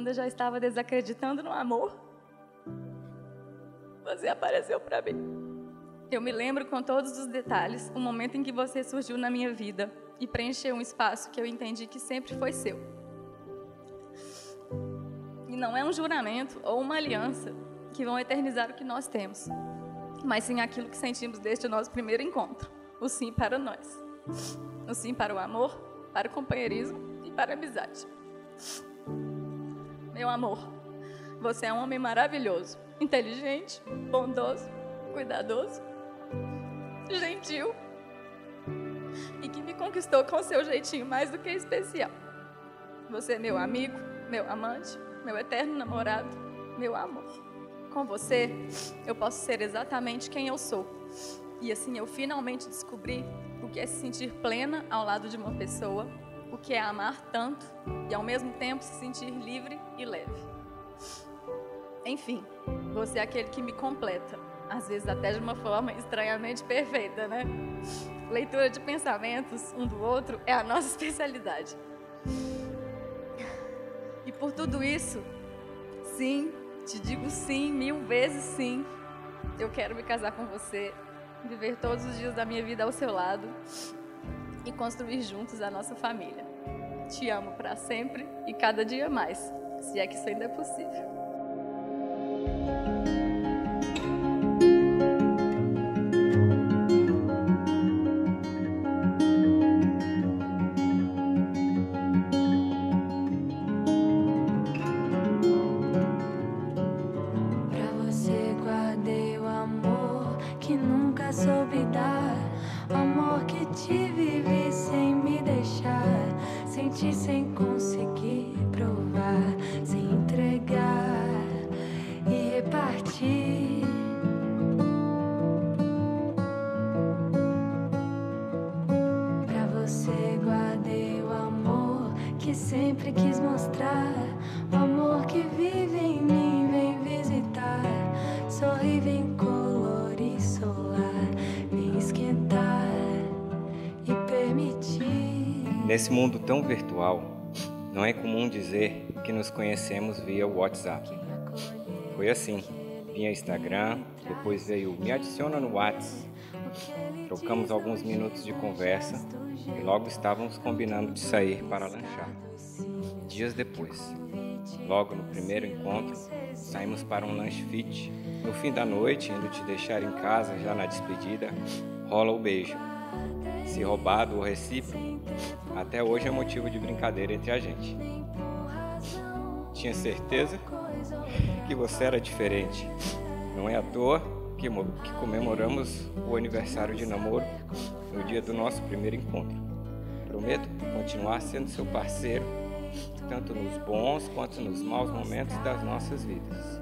quando eu já estava desacreditando no amor, você apareceu para mim. Eu me lembro com todos os detalhes o momento em que você surgiu na minha vida e preencheu um espaço que eu entendi que sempre foi seu. E não é um juramento ou uma aliança que vão eternizar o que nós temos, mas sim aquilo que sentimos desde o nosso primeiro encontro o sim para nós, o sim para o amor, para o companheirismo e para a amizade. Meu amor, você é um homem maravilhoso, inteligente, bondoso, cuidadoso, gentil e que me conquistou com seu jeitinho mais do que especial. Você é meu amigo, meu amante, meu eterno namorado, meu amor. Com você, eu posso ser exatamente quem eu sou. E assim eu finalmente descobri o que é se sentir plena ao lado de uma pessoa, o que é amar tanto e ao mesmo tempo se sentir livre e leve. Enfim, você é aquele que me completa, às vezes até de uma forma estranhamente perfeita, né? Leitura de pensamentos um do outro é a nossa especialidade. E por tudo isso, sim, te digo sim, mil vezes sim. Eu quero me casar com você, viver todos os dias da minha vida ao seu lado e construir juntos a nossa família. Te amo para sempre e cada dia mais, se é que isso ainda é possível. sem conseguir provar, sem entregar e repartir. Pra você guardei o amor que sempre quis mostrar, o amor que vive em mim, vem visitar, sorri, vem cuidar. Nesse mundo tão virtual, não é comum dizer que nos conhecemos via WhatsApp. Foi assim. Vinha Instagram, depois veio me adiciona no WhatsApp. Trocamos alguns minutos de conversa e logo estávamos combinando de sair para lanchar. Dias depois, logo no primeiro encontro, saímos para um lanche fit. No fim da noite, indo te deixar em casa já na despedida, rola o beijo. Se roubado ou recíproco, até hoje é motivo de brincadeira entre a gente. Tinha certeza que você era diferente. Não é à toa que, que comemoramos o aniversário de namoro no dia do nosso primeiro encontro. Prometo continuar sendo seu parceiro, tanto nos bons quanto nos maus momentos das nossas vidas.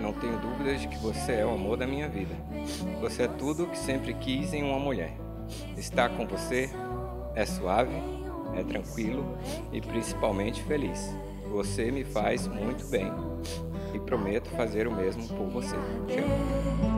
Não tenho dúvidas de que você é o amor da minha vida. Você é tudo o que sempre quis em uma mulher. Estar com você é suave é tranquilo e principalmente feliz. Você me faz muito bem e prometo fazer o mesmo por você. Amo.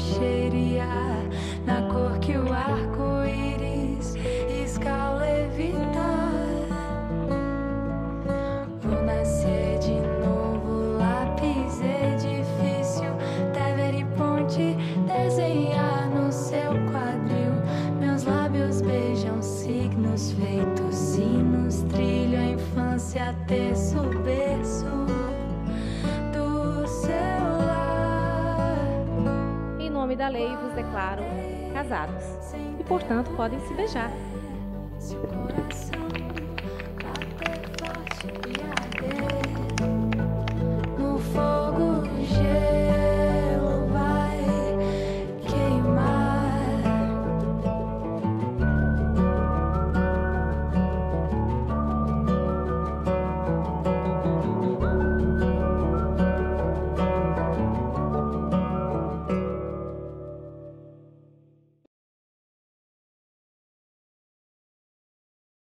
Cheia na cor que o arco-íris escal levitar. Vou nascer de novo, lápis edifício, Tever e ponte, desenhar no seu quadril. Meus lábios beijam signos feitos, sinos, trilho a infância, terço, da lei vos declaro casados e, portanto, podem se beijar.